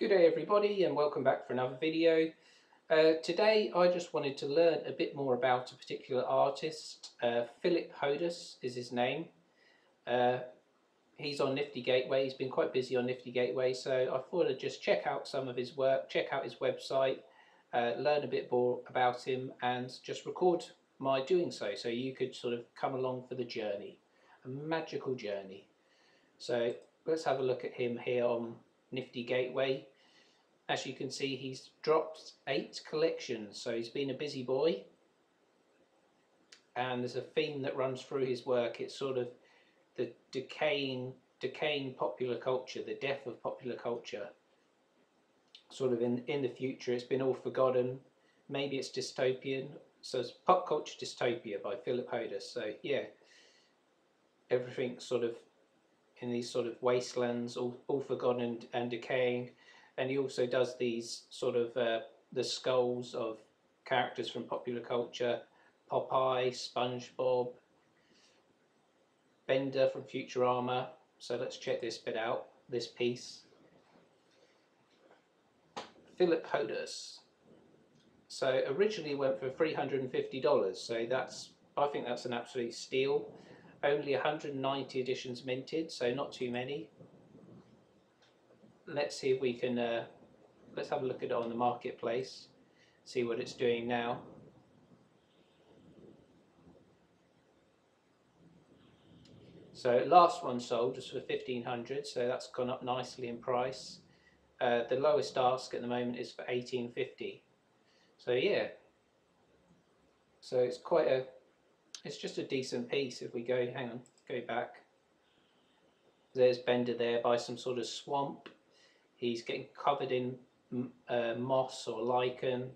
Good day everybody and welcome back for another video. Uh, today I just wanted to learn a bit more about a particular artist. Uh, Filip Hodas is his name. Uh, he's on Nifty Gateway, he's been quite busy on Nifty Gateway so I thought I'd just check out some of his work, check out his website, uh, learn a bit more about him and just record my doing so so you could sort of come along for the journey. A magical journey. So let's have a look at him here on Nifty Gateway. As you can see, he's dropped eight collections, so he's been a busy boy. And there's a theme that runs through his work. It's sort of the decaying, decaying popular culture, the death of popular culture. Sort of in, in the future, it's been all forgotten. Maybe it's dystopian. So it's Pop Culture Dystopia by Filip Hodas. So yeah, everything sort of in these sort of wastelands, all, all forgotten and, and decaying. And he also does these sort of uh, the skulls of characters from popular culture, Popeye, SpongeBob, Bender from Futurama. So let's check this bit out, this piece. Filip Hodas. So originally went for $350, so that's I think that's an absolute steal only 190 editions minted, so not too many. Let's see if we can, uh, let's have a look at it on the marketplace, see what it's doing now. So last one sold was for 1500 so that's gone up nicely in price. Uh, the lowest ask at the moment is for 1850 So yeah, so it's quite a it's just a decent piece if we go, hang on, go back. There's Bender there by some sort of swamp. He's getting covered in uh, moss or lichen,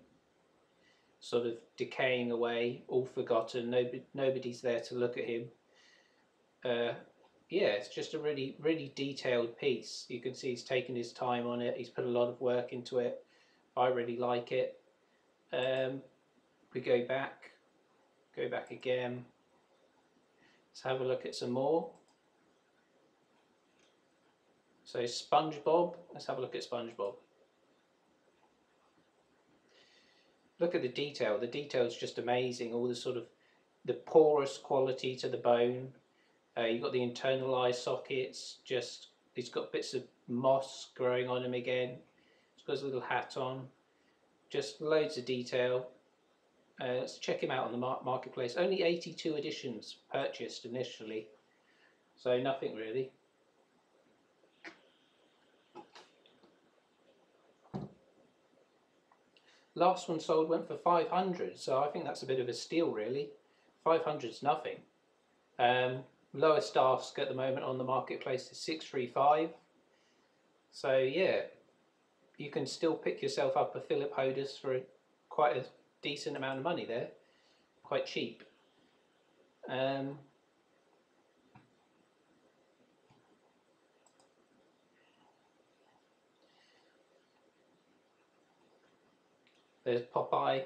sort of decaying away, all forgotten. Nobody, nobody's there to look at him. Uh, yeah, it's just a really, really detailed piece. You can see he's taken his time on it. He's put a lot of work into it. I really like it. Um, we go back go back again. Let's have a look at some more. So SpongeBob, let's have a look at SpongeBob. Look at the detail, the detail is just amazing, all the sort of the porous quality to the bone. Uh, you've got the internal eye sockets, just, he's got bits of moss growing on him again. He's got his little hat on. Just loads of detail. Uh, let's check him out on the marketplace. Only 82 editions purchased initially, so nothing really. Last one sold went for 500, so I think that's a bit of a steal really. 500 is nothing. Um, lowest ask at the moment on the marketplace is 635. So yeah, you can still pick yourself up a Filip Hodas for quite a decent amount of money there, quite cheap. Um, there's Popeye.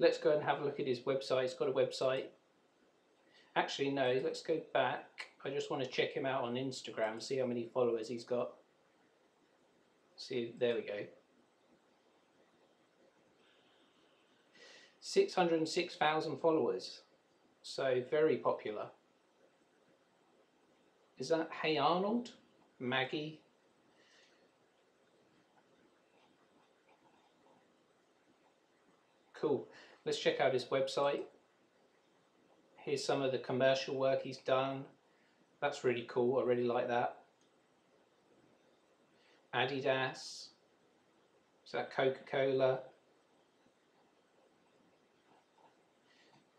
Let's go and have a look at his website. He's got a website. Actually, no, let's go back. I just want to check him out on Instagram, see how many followers he's got. See, there we go. 606,000 followers. So very popular. Is that Hey Arnold? Maggie? Cool. Let's check out his website. Here's some of the commercial work he's done. That's really cool. I really like that. Adidas. Is that Coca-Cola?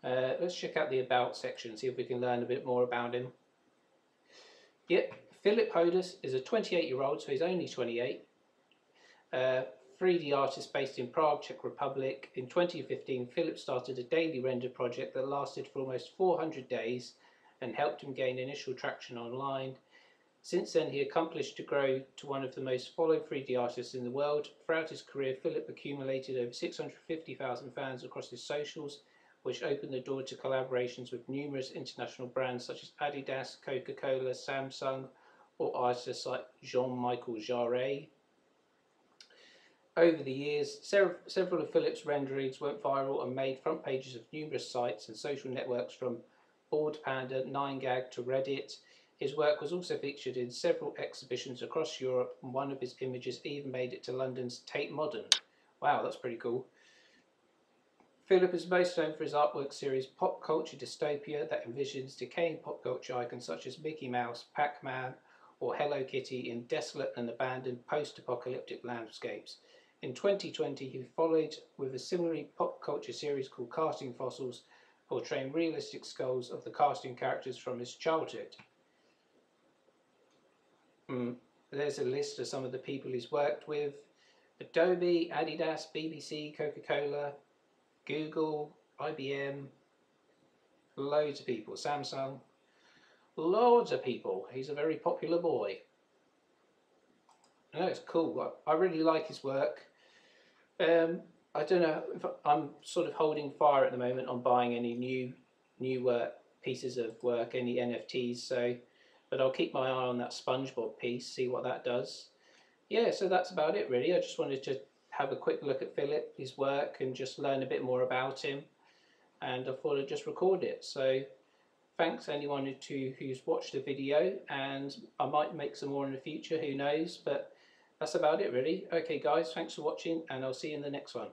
Uh, let's check out the About section, see if we can learn a bit more about him. Yep, Filip Hodas is a 28 year old, so he's only 28. Uh, 3D artist based in Prague, Czech Republic. In 2015, Filip started a daily render project that lasted for almost 400 days and helped him gain initial traction online. Since then, he accomplished to grow to one of the most followed 3D artists in the world. Throughout his career, Filip accumulated over 650,000 fans across his socials which opened the door to collaborations with numerous international brands such as Adidas, Coca-Cola, Samsung, or artists like Jean-Michel Jarre. Over the years, several of Filip's renderings went viral and made front pages of numerous sites and social networks from Bored Panda, 9gag to Reddit. His work was also featured in several exhibitions across Europe and one of his images even made it to London's Tate Modern. Wow, that's pretty cool. Filip is most known for his artwork series Pop Culture Dystopia that envisions decaying pop culture icons such as Mickey Mouse, Pac-Man or Hello Kitty in desolate and abandoned post-apocalyptic landscapes. In 2020 he followed with a similarly pop culture series called Casting Fossils portraying realistic skulls of the casting characters from his childhood. Mm, there's a list of some of the people he's worked with. Adobe, Adidas, BBC, Coca-Cola, Google, IBM, loads of people, Samsung, loads of people. He's a very popular boy. I know it's cool. I, really like his work. Um, I don't know if I'm sort of holding fire at the moment on buying any new new work pieces of work, any NFTs. So, but I'll keep my eye on that SpongeBob piece, see what that does. Yeah, so that's about it really. I just wanted to have a quick look at Filip, his work, and just learn a bit more about him. And I thought I'd just record it. So thanks anyone to, who's watched the video, and I might make some more in the future, who knows, but that's about it really. Okay guys, thanks for watching, and I'll see you in the next one.